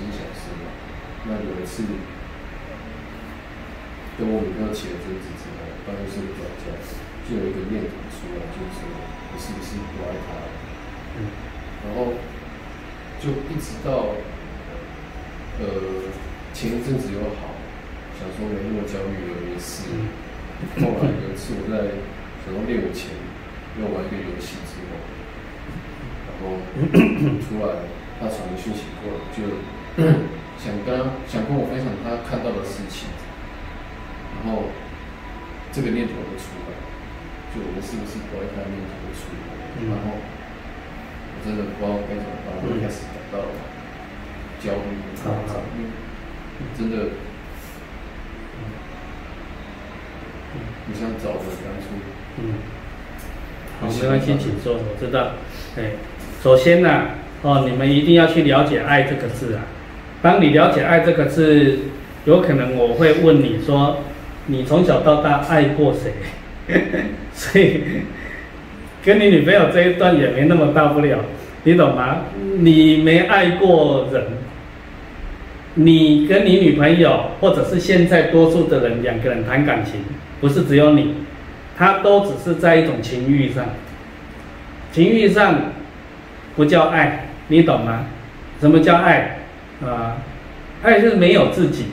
法从心想事嘛。那有一次跟我女朋友起了争执之后，办公室吵架，就有一个念头出来，就是我是不是不爱她？嗯，然后就一直到呃前一阵子又好，想说没那么焦虑了，没事。后来有一次我在想说练舞前要玩一个游戏之后，然后出来他传个讯息过来，就想跟他想跟我分享他看到的事情，然后这个念头就出来，就我们是不是不爱看念头就出来，然后我真的不知道该怎么办，我开始感到焦虑、紧张，因为真的。你想找的当初，嗯，好，没关系，请坐，我知道。哎，首先呢，哦，你们一定要去了解“爱”这个字啊。当你了解“爱”这个字，有可能我会问你说，你从小到大爱过谁？所以，跟你女朋友这一段也没那么大不了，你懂吗？你没爱过人，你跟你女朋友，或者是现在多数的人，两个人谈感情。不是只有你，他都只是在一种情欲上，情欲上不叫爱，你懂吗？什么叫爱啊？爱是没有自己，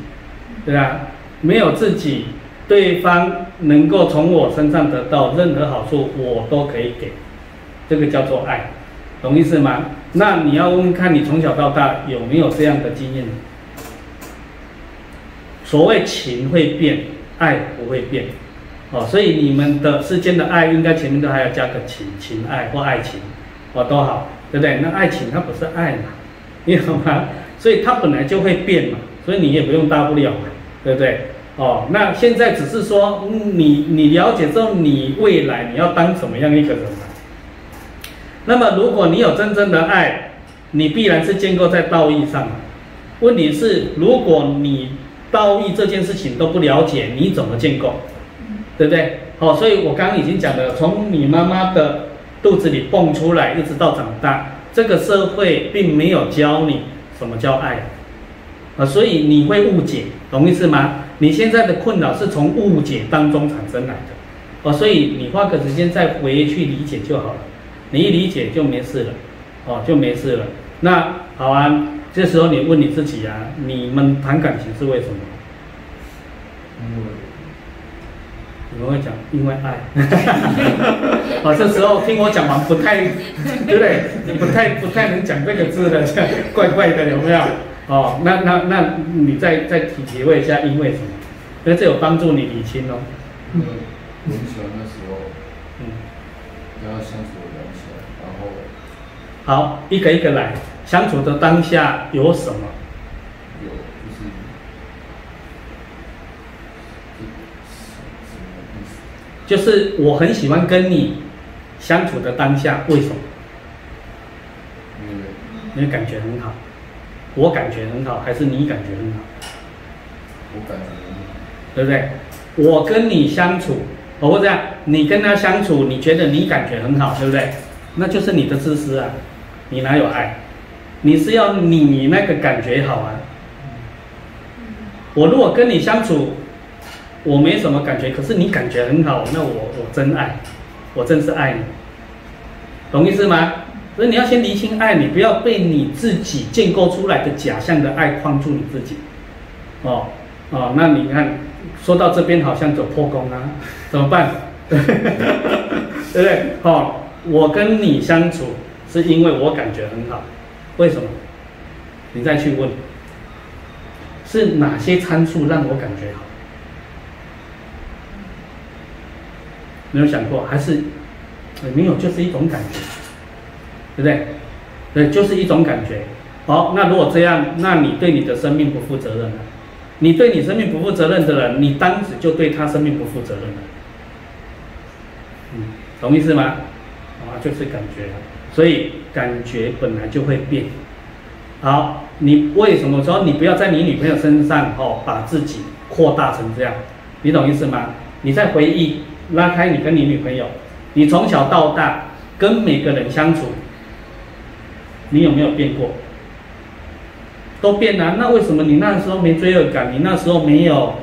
对吧？没有自己，对方能够从我身上得到任何好处，我都可以给，这个叫做爱，懂意思吗？那你要问看你从小到大有没有这样的经验？所谓情会变。爱不会变，哦，所以你们的之间的爱应该前面都还要加个情，情爱或爱情，哦，都好，对不对？那爱情它不是爱嘛，你懂吗？所以它本来就会变嘛，所以你也不用大不了嘛，对不对？哦，那现在只是说，你你了解之后，你未来你要当什么样一个人？那么如果你有真正的爱，你必然是建构在道义上。问题是，如果你道义这件事情都不了解，你怎么建构？对不对？好，所以我刚刚已经讲了，从你妈妈的肚子里蹦出来，一直到长大，这个社会并没有教你什么叫爱啊，所以你会误解，懂意思吗？你现在的困扰是从误解当中产生来的，哦，所以你花个时间再回去理解就好了，你一理解就没事了，哦，就没事了。那好啊。这时候你问你自己啊，你们谈感情是为什么？因为你们会讲因为爱。啊，这时候听我讲完不太，对不对？不太不太能讲这个字的，怪怪的，有没有？哦，那那那你再再体体会一下因为什么？那这有帮助你理清哦。嗯，我很喜欢那时候，嗯，跟他相处的当下，然后好，一个一个来。相处的当下有什么？有，就是就是我很喜欢跟你相处的当下，为什么？因为感觉很好，我感觉很好，还是你感觉很好？我感觉很好，对不对？我跟你相处，或者你跟他相处，你觉得你感觉很好，对不对？那就是你的自私啊，你哪有爱？你是要你那个感觉好啊？我如果跟你相处，我没什么感觉，可是你感觉很好，那我我真爱，我真是爱你，懂意思吗？所以你要先厘清爱你，不要被你自己建构出来的假象的爱框住你自己。哦哦，那你看说到这边好像走破功啊，怎么办？对不对？哦，我跟你相处是因为我感觉很好。为什么？你再去问，是哪些参数让我感觉好？没有想过，还是没有，就是一种感觉，对不对？对，就是一种感觉。好，那如果这样，那你对你的生命不负责任了。你对你生命不负责任的人，你当时就对他生命不负责任了。嗯，懂意思吗？啊，就是感觉。所以感觉本来就会变。好，你为什么说你不要在你女朋友身上哦，把自己扩大成这样？你懂意思吗？你在回忆拉开你跟你女朋友，你从小到大跟每个人相处，你有没有变过？都变了，那为什么你那时候没罪恶感？你那时候没有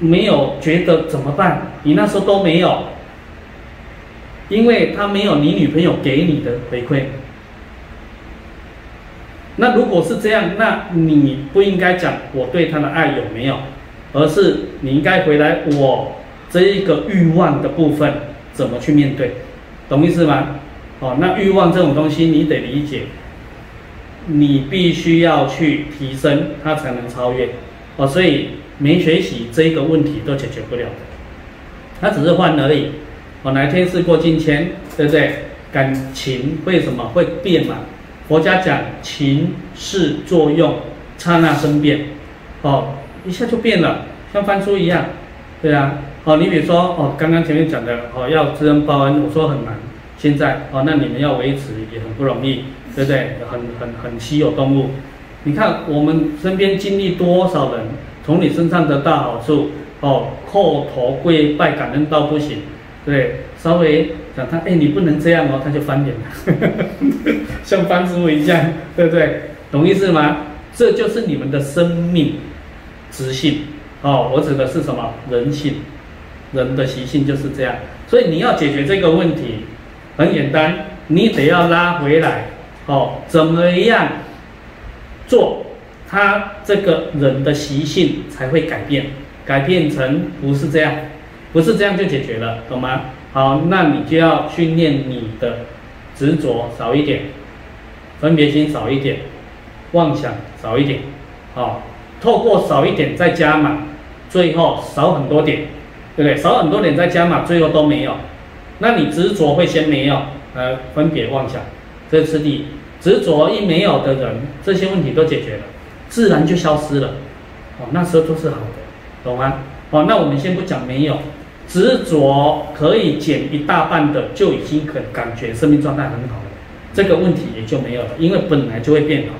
没有觉得怎么办？你那时候都没有，因为他没有你女朋友给你的回馈。那如果是这样，那你不应该讲我对他的爱有没有，而是你应该回来我这一个欲望的部分怎么去面对，懂意思吗？哦，那欲望这种东西你得理解，你必须要去提升它才能超越。哦，所以没学习这一个问题都解决不了，它只是换而已。哦，哪天事过境迁，对不对？感情为什么会变嘛？佛家讲情是作用，刹那生变，哦，一下就变了，像翻书一样，对啊，哦，你比如说，哦，刚刚前面讲的，哦，要知恩报恩，我说很难，现在，哦，那你们要维持也很不容易，对不对？很很很稀有动物，你看我们身边经历多少人从你身上得到好处，哦，叩头跪拜感恩到不行，对，稍微。讲他，哎，你不能这样哦，他就翻脸了，像翻书一样，对不对？懂意思吗？这就是你们的生命直性哦。我指的是什么？人性，人的习性就是这样。所以你要解决这个问题，很简单，你得要拉回来哦。怎么样做，他这个人的习性才会改变？改变成不是这样，不是这样就解决了，懂吗？好，那你就要训练你的执着少一点，分别心少一点，妄想少一点。好，透过少一点再加码，最后少很多点，对不对？少很多点再加码，最后都没有。那你执着会先没有，呃，分别妄想，这是第执着一没有的人，这些问题都解决了，自然就消失了。哦，那时候都是好的，懂吗？好，那我们先不讲没有。执着可以减一大半的，就已经可感觉生命状态很好了，这个问题也就没有了，因为本来就会变好，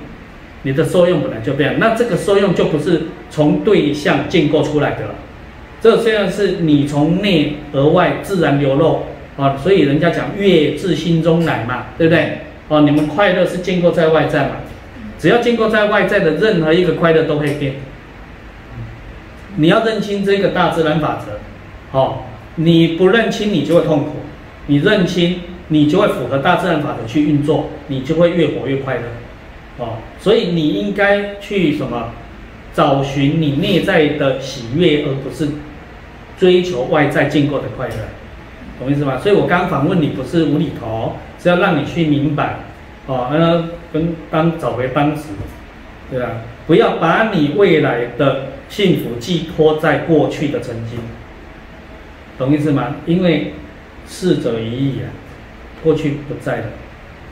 你的受用本来就变，那这个受用就不是从对象建构出来的了，这虽然是你从内而外自然流露啊，所以人家讲悦自心中来嘛，对不对？哦，你们快乐是建构在外在嘛，只要建构在外在的任何一个快乐都会变，你要认清这个大自然法则。哦，你不认清，你就会痛苦；你认清，你就会符合大自然法则去运作，你就会越活越快乐。哦，所以你应该去什么？找寻你内在的喜悦，而不是追求外在建构的快乐，懂意思吗？所以我刚访问你不是无厘头，是要让你去明白。哦，呃，跟当找回当时，对吧？不要把你未来的幸福寄托在过去的曾经。懂意思吗？因为逝者已矣啊，过去不在了，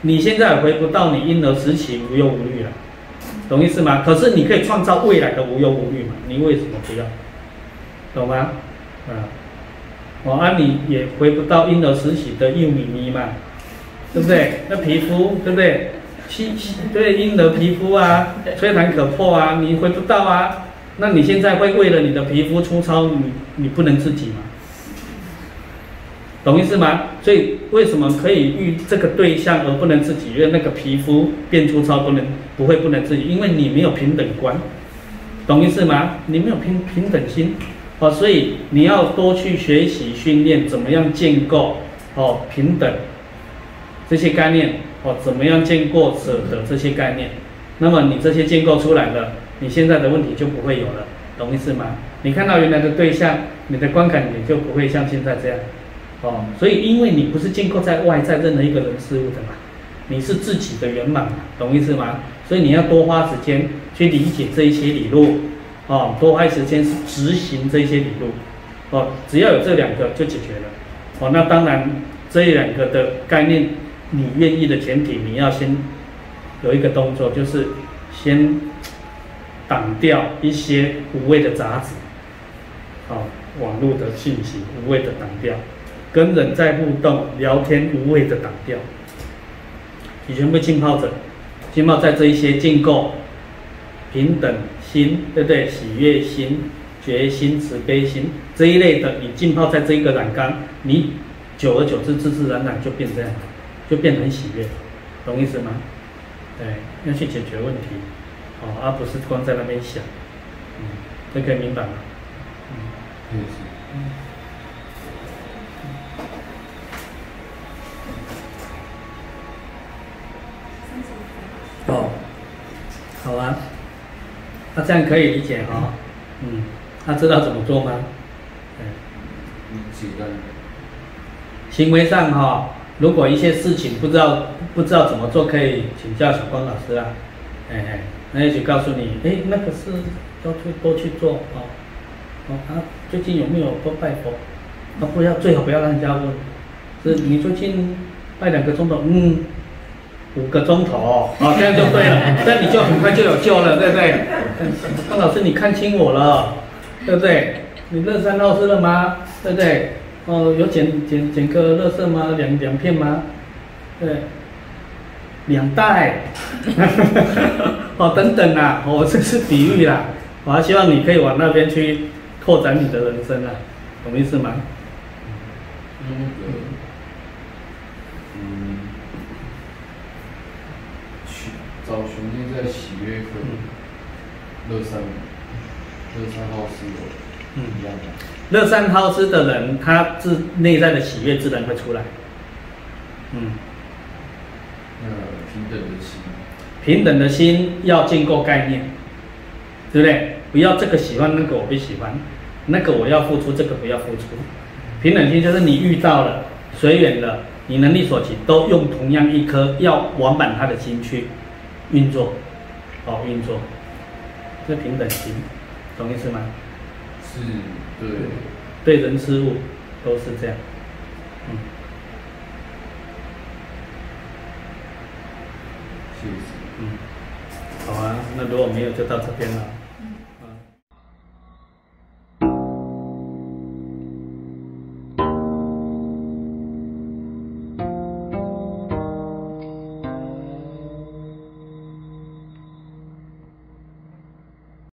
你现在回不到你婴儿时期无忧无虑了，懂意思吗？可是你可以创造未来的无忧无虑嘛？你为什么不要？懂吗？啊，我啊，你也回不到婴儿时期的幼咪咪嘛，对不对？那皮肤对不对？细细对婴儿皮肤啊，吹弹可破啊，你回不到啊。那你现在会为了你的皮肤粗糙，你你不能自己吗？懂意思吗？所以为什么可以遇这个对象而不能自己？因为那个皮肤变粗糙不能不会不能自己，因为你没有平等观，懂意思吗？你没有平平等心，哦，所以你要多去学习训练怎么样建构哦平等这些概念哦，怎么样建构舍得这些概念？那么你这些建构出来了，你现在的问题就不会有了，懂意思吗？你看到原来的对象，你的观感也就不会像现在这样。哦，所以因为你不是建构在外在任何一个人事物的嘛，你是自己的圆满，懂意思吗？所以你要多花时间去理解这一些理路，哦，多花时间是执行这些理论，哦，只要有这两个就解决了，哦，那当然这两个的概念你愿意的前提，你要先有一个动作，就是先挡掉一些无谓的杂质，好，网络的信息无谓的挡掉。跟人在互动聊天，无谓的挡掉，你全部浸泡着，浸泡在这一些建构平等心，对不对？喜悦心、决心、慈悲心这一类的，你浸泡在这一个染缸，你久而久之，自自然然就变这样，就变成喜悦，懂意思吗？对，要去解决问题，哦，而不是光在那边想，嗯，这可以明白吗？嗯，嗯。哦，好啊，那这样可以理解哈、嗯，他知道怎么做吗？对。简单。行为上哈、如果一些事情不知道不知道怎么做，可以请教小光老师啊。哎哎，那也许告诉你，哎，那个是要去多去做哦。哦啊，最近有没有多拜佛？啊，不要最好不要让人家问，是你最近拜两个钟头，嗯，五个钟头 哦，哦这样就对了，这样你就很快就有救了，对不对？光老师你看清我了，对不对？你乐山闹事了吗？对不对？哦，有捡捡捡个乐色吗？两两片吗？对，两袋，哦，等等啊，哦，这是比喻啦，我还希望你可以往那边去拓展你的人生啊，懂意思吗？那个，嗯，去找寻内在喜悦跟乐善乐善好施有一样的。乐善好施的人，他自内在的喜悦自然会出来。嗯，那平等的心，平等的心要建构概念，对不对？不要这个喜欢那个我不喜欢，那个我要付出，这个不要付出。平等心就是你遇到了，随缘了，你能力所及，都用同样一颗要完满他的心去运作，哦，运作，这平等心，懂意思吗？是对对人事物都是这样，嗯，谢谢。嗯，好啊，那如果没有就到这边了。